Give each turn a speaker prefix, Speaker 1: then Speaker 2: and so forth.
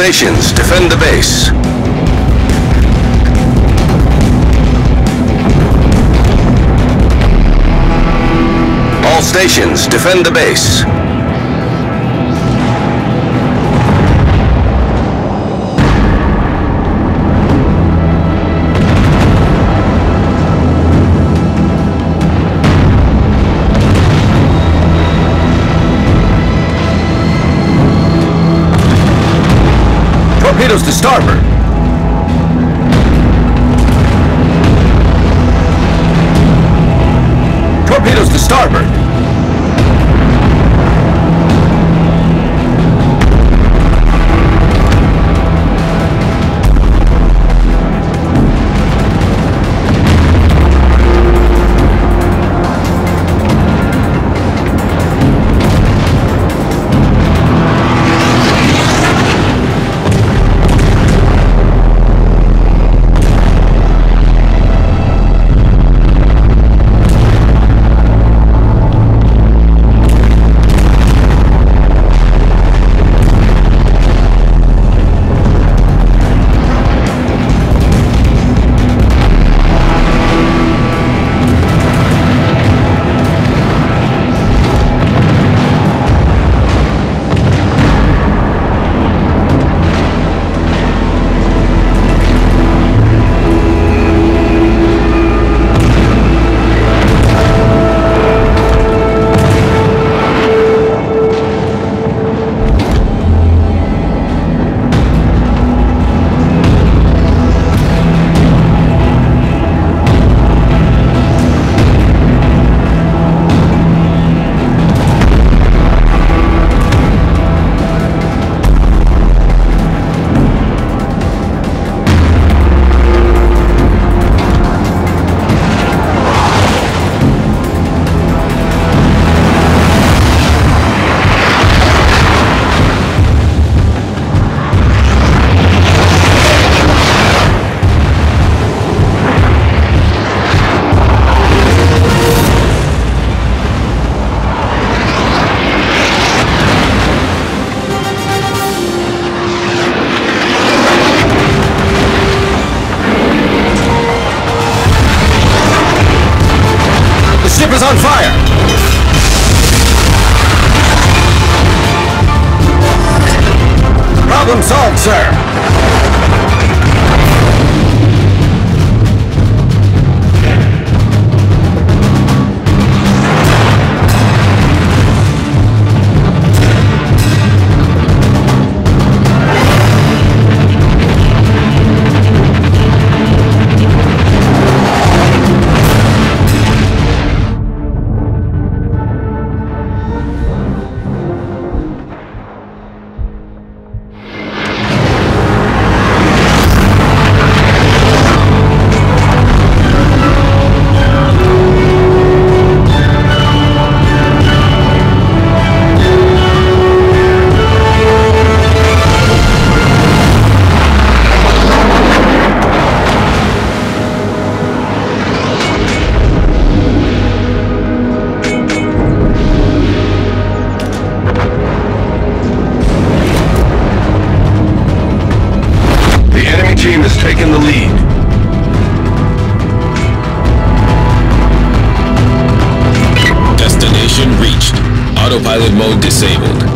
Speaker 1: stations.
Speaker 2: Defend the base. All stations, defend the base. starboard. themselves, sir. lead. Destination reached. Autopilot mode disabled.